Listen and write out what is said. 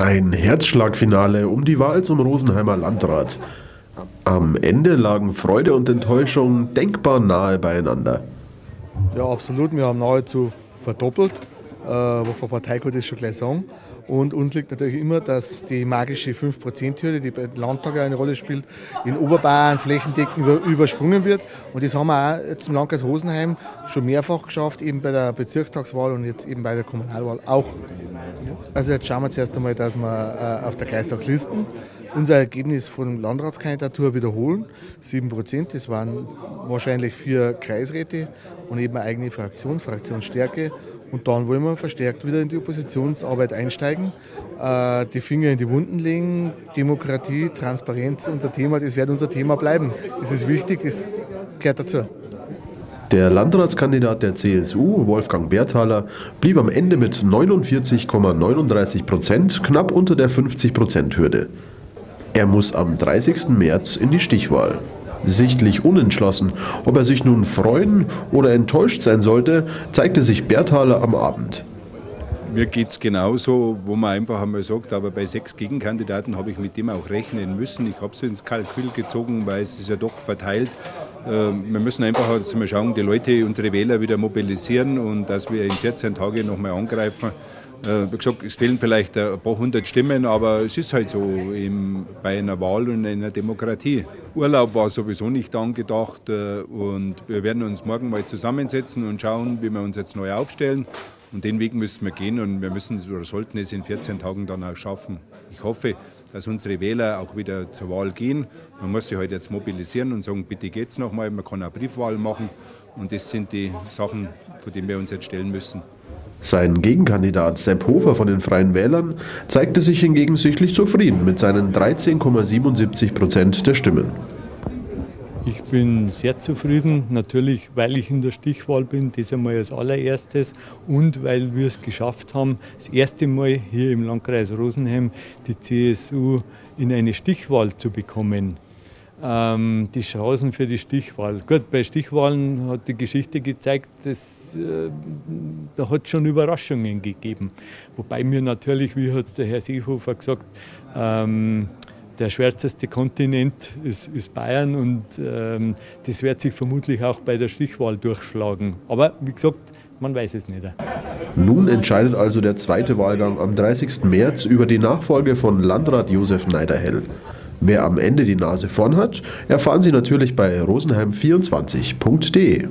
Ein Herzschlagfinale um die Wahl zum Rosenheimer Landrat. Am Ende lagen Freude und Enttäuschung denkbar nahe beieinander. Ja, absolut. Wir haben nahezu verdoppelt, äh, wovon Parteicode das schon gleich sagen. Und uns liegt natürlich immer, dass die magische 5%-Hürde, die bei Landtag eine Rolle spielt, in Oberbayern flächendeckend über, übersprungen wird. Und das haben wir auch zum Landkreis Rosenheim schon mehrfach geschafft, eben bei der Bezirkstagswahl und jetzt eben bei der Kommunalwahl auch. Also jetzt schauen wir zuerst einmal, dass wir äh, auf der Kreistagslisten unser Ergebnis von Landratskandidatur wiederholen. 7%, das waren wahrscheinlich vier Kreisräte und eben eine eigene Fraktion, Fraktionsstärke. Und dann wollen wir verstärkt wieder in die Oppositionsarbeit einsteigen, äh, die Finger in die Wunden legen. Demokratie, Transparenz, unser Thema, das wird unser Thema bleiben. Das ist wichtig, das gehört dazu. Der Landratskandidat der CSU, Wolfgang Berthaler, blieb am Ende mit 49,39 Prozent knapp unter der 50-Prozent-Hürde. Er muss am 30. März in die Stichwahl. Sichtlich unentschlossen, ob er sich nun freuen oder enttäuscht sein sollte, zeigte sich Berthaler am Abend. Mir geht es genauso, wo man einfach einmal sagt, aber bei sechs Gegenkandidaten habe ich mit dem auch rechnen müssen. Ich habe es ins Kalkül gezogen, weil es ist ja doch verteilt. Ähm, wir müssen einfach jetzt mal schauen, die Leute, unsere Wähler wieder mobilisieren und dass wir in 14 Tagen nochmal angreifen. Äh, wie gesagt, es fehlen vielleicht ein paar hundert Stimmen, aber es ist halt so im, bei einer Wahl und in einer Demokratie. Urlaub war sowieso nicht angedacht äh, und wir werden uns morgen mal zusammensetzen und schauen, wie wir uns jetzt neu aufstellen. Und den Weg müssen wir gehen und wir müssen oder sollten es in 14 Tagen dann auch schaffen. Ich hoffe, dass unsere Wähler auch wieder zur Wahl gehen. Man muss sich halt jetzt mobilisieren und sagen, bitte geht's noch mal. Man kann auch Briefwahl machen und das sind die Sachen, vor denen wir uns jetzt stellen müssen. Sein Gegenkandidat Sepp Hofer von den Freien Wählern zeigte sich hingegen sichtlich zufrieden mit seinen 13,77 Prozent der Stimmen. Ich bin sehr zufrieden, natürlich, weil ich in der Stichwahl bin, das einmal als allererstes und weil wir es geschafft haben, das erste Mal hier im Landkreis Rosenheim die CSU in eine Stichwahl zu bekommen ähm, die Chancen für die Stichwahl. Gut, bei Stichwahlen hat die Geschichte gezeigt, dass, äh, da hat es schon Überraschungen gegeben. Wobei mir natürlich, wie hat es der Herr Seehofer gesagt, ähm, der schwärzeste Kontinent ist, ist Bayern und ähm, das wird sich vermutlich auch bei der Stichwahl durchschlagen. Aber wie gesagt, man weiß es nicht. Nun entscheidet also der zweite Wahlgang am 30. März über die Nachfolge von Landrat Josef Neiderhell. Wer am Ende die Nase vorn hat, erfahren Sie natürlich bei rosenheim24.de.